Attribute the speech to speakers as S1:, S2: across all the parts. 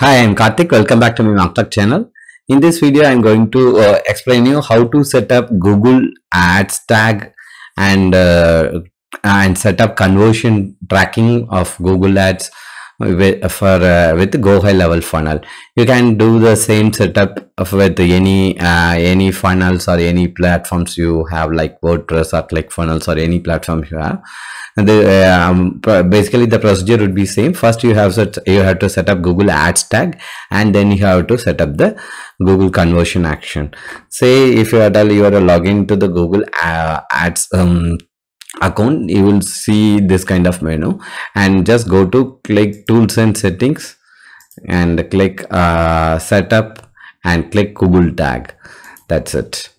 S1: Hi, I'm Karthik. Welcome back to my MarTech channel. In this video, I'm going to uh, explain you how to set up Google Ads tag and uh, and set up conversion tracking of Google Ads with, for uh, with Go High Level funnel. You can do the same setup with any uh, any funnels or any platforms you have like WordPress or ClickFunnels or any platform you have. And the, um, basically the procedure would be same. First you have set, you have to set up Google Ads tag and then you have to set up the Google conversion action. Say if you are you are login to the Google uh, Ads um, account you will see this kind of menu. And just go to click tools and settings and click uh, setup and click google tag. That's it.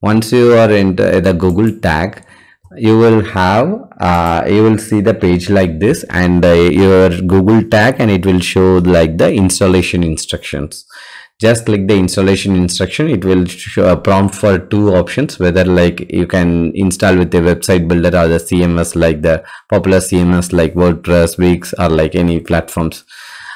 S1: Once you are in the google tag you will have uh, you will see the page like this and uh, your google tag and it will show like the installation instructions just click the installation instruction. It will show a prompt for two options whether like you can install with the website builder or the cms like the popular cms like wordpress wix or like any platforms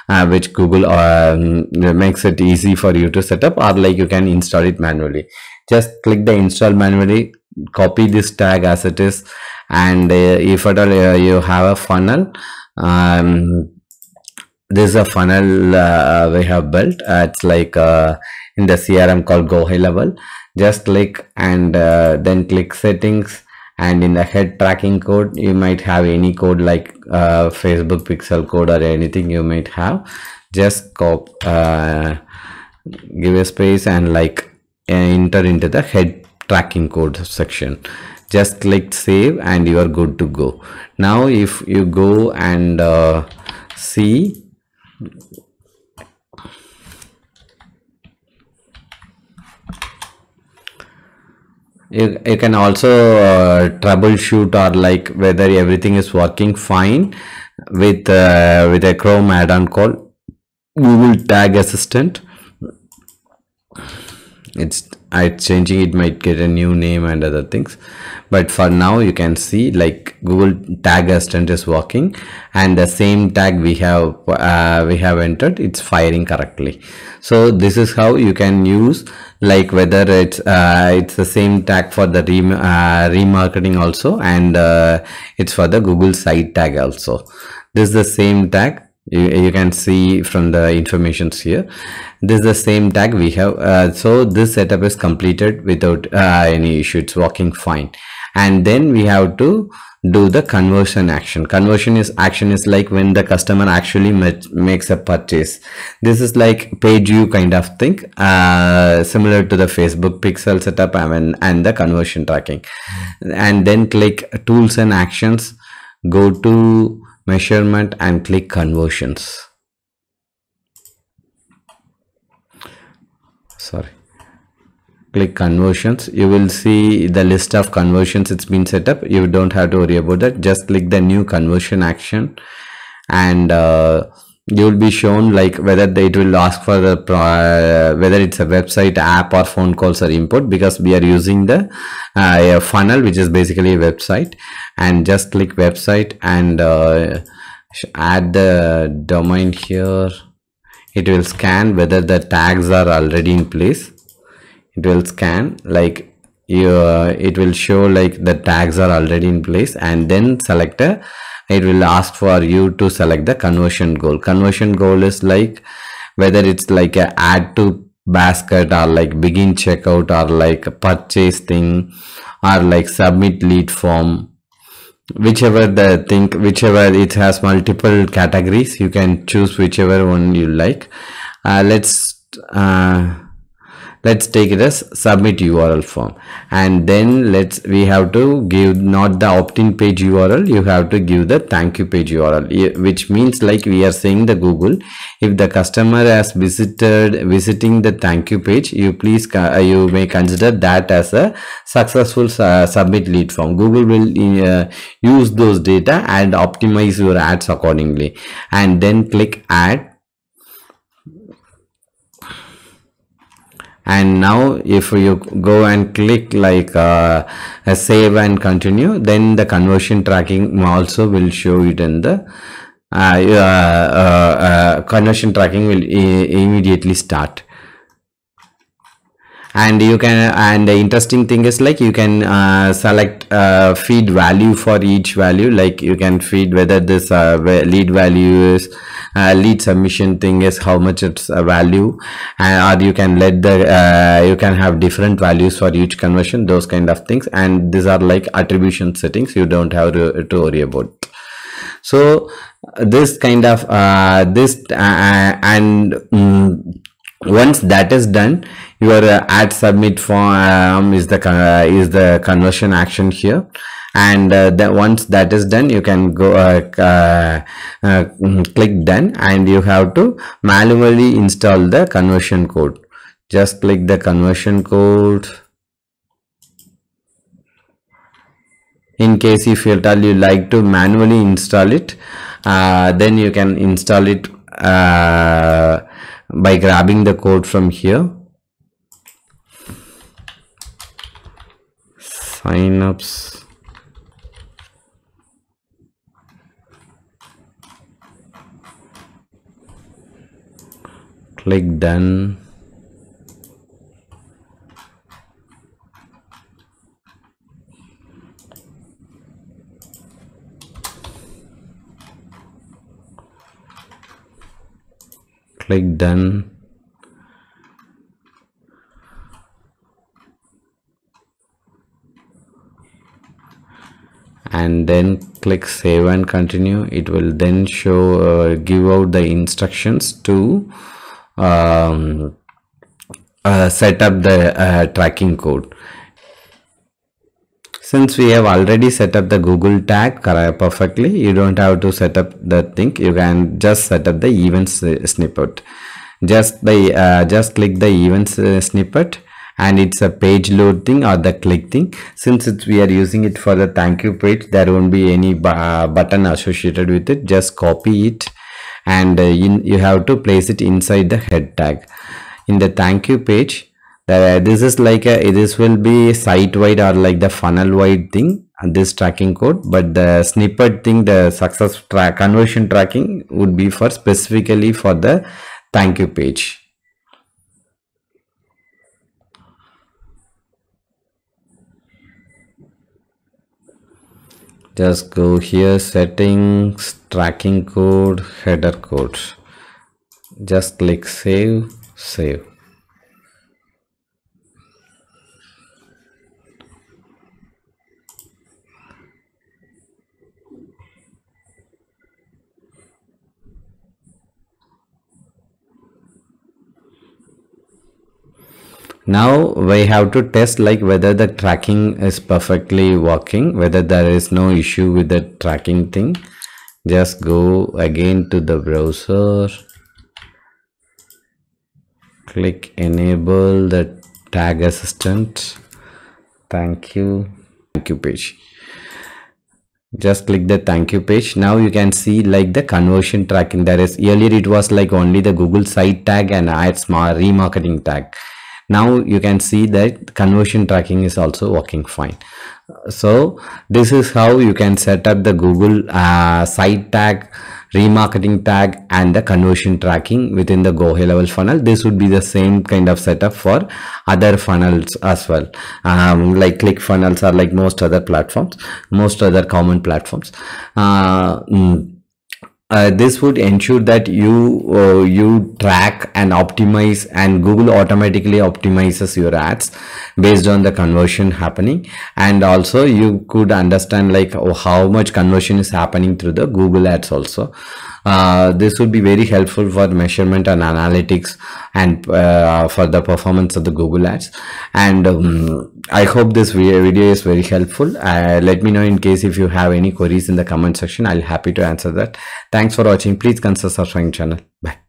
S1: uh, which google um, makes it easy for you to set up or like you can install it manually. Just click the install manually copy this tag as it is and uh, if at all uh, you have a funnel um, this is a funnel uh, we have built. Uh, it's like uh, in the crm called go high level. Just click and uh, then click settings. And in the head tracking code you might have any code like uh, facebook pixel code or anything you might have. Just uh, give a space and like enter into the head tracking code section. Just click save and you are good to go. Now if you go and see you, you can also uh, troubleshoot or like whether everything is working fine with uh, with a chrome add-on called google tag assistant. It's it's changing it might get a new name and other things. But for now you can see like google tag assistant is working and the same tag we have uh, we have entered it's firing correctly. So this is how you can use like whether it's uh, it's the same tag for the uh, remarketing also and uh, it's for the google site tag also. This is the same tag you, you can see from the informations here. This is the same tag we have. Uh, so this setup is completed without uh, any issue it's working fine. And then we have to do the conversion action. Conversion is action is like when the customer actually makes a purchase. This is like page view kind of thing uh, similar to the facebook pixel setup mean, and the conversion tracking. And then click tools and actions. Go to measurement and click conversions. Sorry. Click conversions. You will see the list of conversions it's been set up. You don't have to worry about that. Just click the new conversion action and uh, you will be shown like whether it will ask for the uh, whether it's a website app or phone calls or input because we are using the uh, funnel which is basically a website. And just click website and uh, add the domain here. It will scan whether the tags are already in place. It will scan like you uh, it will show like the tags are already in place and then select a it will ask for you to select the conversion goal. Conversion goal is like whether it's like a add to basket or like begin checkout or like a purchase thing or like submit lead form. Whichever the thing whichever it has multiple categories you can choose whichever one you like. Uh, let's uh, let's take it as submit url form. And then let's we have to give not the opt-in page url you have to give the thank you page url which means like we are saying the google if the customer has visited visiting the thank you page you please uh, you may consider that as a successful uh, submit lead form. Google will uh, use those data and optimize your ads accordingly. And then click add and now if you go and click like uh, save and continue then the conversion tracking also will show it in the uh, uh, uh, conversion tracking will immediately start and you can and the interesting thing is like you can uh, select uh, feed value for each value. Like you can feed whether this uh, lead value is uh, lead submission thing is how much it's a value. And or you can let the uh, you can have different values for each conversion those kind of things. And these are like attribution settings. You don't have to, to worry about. So this kind of uh, this and um, once that is done your uh, ad submit form is the uh, is the conversion action here. And uh, then once that is done you can go uh, uh, uh, click done and you have to manually install the conversion code. Just click the conversion code. In case if you tell you like to manually install it then you can install it by grabbing the code from here. Signups. Click done click done and then click save and continue. It will then show uh, give out the instructions to um, uh, set up the uh, tracking code since we have already set up the google tag perfectly you don't have to set up the thing. You can just set up the events snippet. Just by uh, just click the events uh, snippet and it's a page load thing or the click thing. Since we are using it for the thank you page there won't be any button associated with it. Just copy it and uh, in, you have to place it inside the head tag. In the thank you page uh, this is like a this will be site wide or like the funnel wide thing and this tracking code. But the snippet thing the success track conversion tracking would be for specifically for the thank you page. Just go here settings tracking code header code just click save save now we have to test like whether the tracking is perfectly working whether there is no issue with the tracking thing. Just go again to the browser. Click enable the tag assistant. Thank you. Thank you page just click the thank you page now you can see like the conversion tracking. There is earlier it was like only the google site tag and ads remarketing tag now you can see that conversion tracking is also working fine. So this is how you can set up the google uh, site tag remarketing tag and the conversion tracking within the go high level funnel. This would be the same kind of setup for other funnels as well. Um, like click funnels or like most other platforms most other common platforms. Uh, mm, uh, this would ensure that you uh, you track and optimize and google automatically optimizes your ads based on the conversion happening. And also you could understand like oh, how much conversion is happening through the google ads also uh, this would be very helpful for measurement and analytics and uh, for the performance of the google ads. And um, i hope this video is very helpful. Uh, let me know in case if you have any queries in the comment section. I'll happy to answer that. Thanks for watching. Please consider subscribing channel. Bye